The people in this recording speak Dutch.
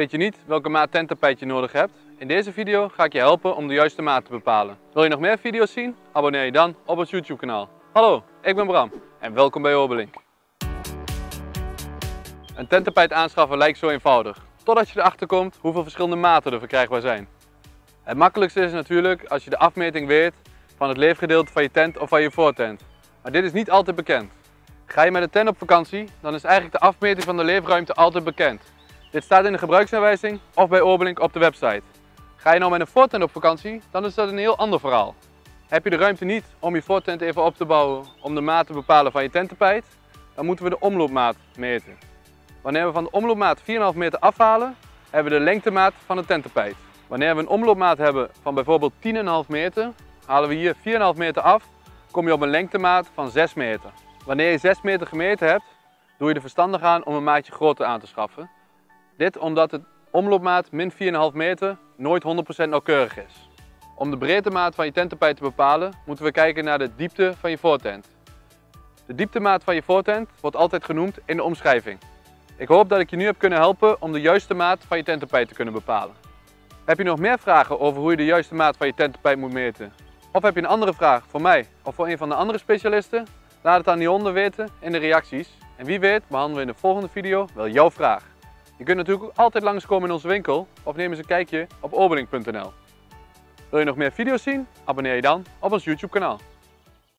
Weet je niet welke maat tenttapijt je nodig hebt? In deze video ga ik je helpen om de juiste maat te bepalen. Wil je nog meer video's zien? Abonneer je dan op ons YouTube kanaal. Hallo, ik ben Bram en welkom bij Oberlink. Een tenttapijt aanschaffen lijkt zo eenvoudig, totdat je erachter komt hoeveel verschillende maten er verkrijgbaar zijn. Het makkelijkste is natuurlijk als je de afmeting weet van het leefgedeelte van je tent of van je voortent. Maar dit is niet altijd bekend. Ga je met een tent op vakantie, dan is eigenlijk de afmeting van de leefruimte altijd bekend. Dit staat in de gebruiksaanwijzing of bij Oberlink op de website. Ga je nou met een voortent op vakantie, dan is dat een heel ander verhaal. Heb je de ruimte niet om je voortent even op te bouwen om de maat te bepalen van je tenttapijt, dan moeten we de omloopmaat meten. Wanneer we van de omloopmaat 4,5 meter afhalen, hebben we de lengtemaat van het tenttapijt. Wanneer we een omloopmaat hebben van bijvoorbeeld 10,5 meter, halen we hier 4,5 meter af, kom je op een lengtemaat van 6 meter. Wanneer je 6 meter gemeten hebt, doe je er verstandig aan om een maatje groter aan te schaffen. Dit omdat de omloopmaat min 4,5 meter nooit 100% nauwkeurig is. Om de breedtemaat van je tenttapijt te bepalen, moeten we kijken naar de diepte van je voortent. De dieptemaat van je voortent wordt altijd genoemd in de omschrijving. Ik hoop dat ik je nu heb kunnen helpen om de juiste maat van je tenttapijt te kunnen bepalen. Heb je nog meer vragen over hoe je de juiste maat van je tenttapijt moet meten? Of heb je een andere vraag voor mij of voor een van de andere specialisten? Laat het aan hieronder weten in de reacties. En wie weet behandelen we in de volgende video wel jouw vraag. Je kunt natuurlijk altijd langskomen in onze winkel of neem eens een kijkje op oberlink.nl. Wil je nog meer video's zien? Abonneer je dan op ons YouTube kanaal.